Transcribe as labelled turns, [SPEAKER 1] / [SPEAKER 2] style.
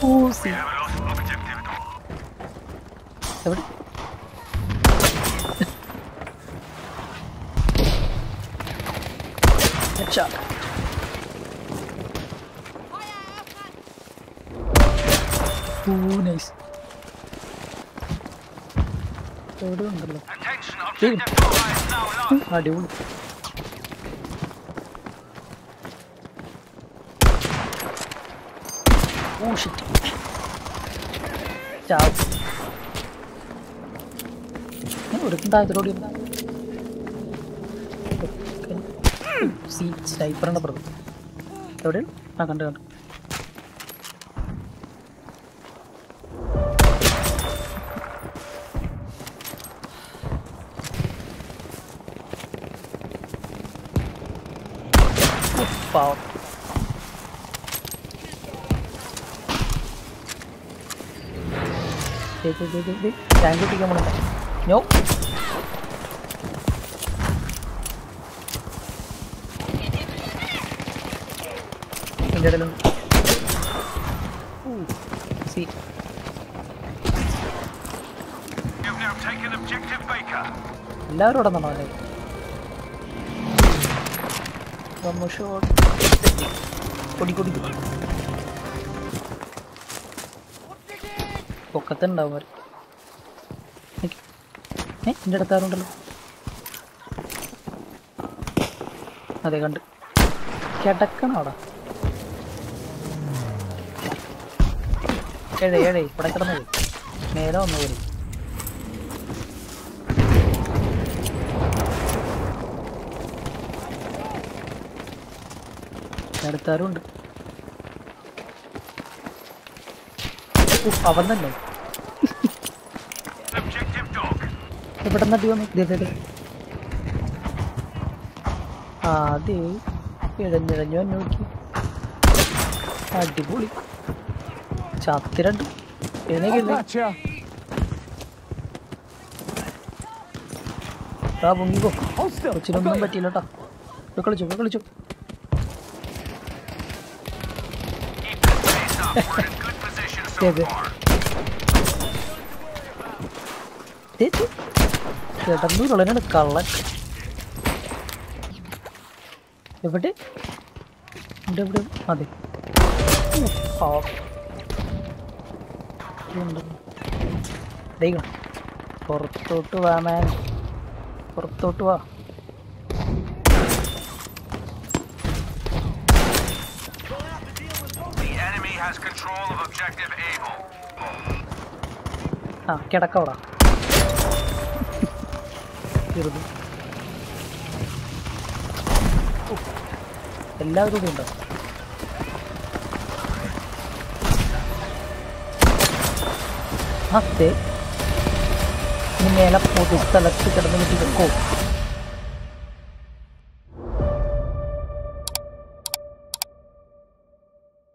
[SPEAKER 1] Pussy. ¿Sobre? Headshot. Ooh, nice.
[SPEAKER 2] Attention, objective now lost.
[SPEAKER 1] അടിപൊളി shit. Ciao. ചാവ് ഒരുക്കും താഴത്തോടി C സ്നൈപ്പറിന്റെ പുറത്ത് എവിടെയാണ് ആ കണ്ട് കണ്ട് പാവം ടാങ്ക് പൊട്ടിക്കാൻ പോണ എന്റെ സി. എല്ലാവരും ഇവിടെ നിന്നോ അല്ലേ? ഷോട്ട് കൊടി പൊടി. പൊക്കത്തുണ്ടാവും അവർ. ഏ എന്റെ അടുത്താറുണ്ടല്ലോ അതെ കണ്ട്. കിടക്കണം അവിടെ ഏഴേ ഏഴേ ഇവിടെ കിടന്നത് നേരെ വന്നു പോലും അടുത്താരുണ്ട് അവൻ തന്നെ. എവിടെ നിന്ന് അടി വന്നു. അതെ ഇഴഞ്ഞിഴഞ്ഞു നോക്കി. അടിപൊളി. ചത്തിരണ്ട് ആ പൊങ്ങിക്കോ. കൊച്ചിനൊന്നും പറ്റിയില്ല കേട്ടോ കളിച്ചു കളിച്ചു.
[SPEAKER 2] Keep the pace up.
[SPEAKER 1] കിടന്നു കള്ളൻ. എവിടെ? ഇവിടെ എവിടെ അതെ. പുറത്തോട്ട് വാ മാൻ. പുറത്തോട്ട് വാ. ആ കിടക്കവിടാ. ചെറുത് എല്ലാവരും ഇവിടെ ഉണ്ടോ അതെ ഇനി മേലെ പൊതു സ്ഥലത്ത് കിടന്ന് കിട്ടി വെക്കോ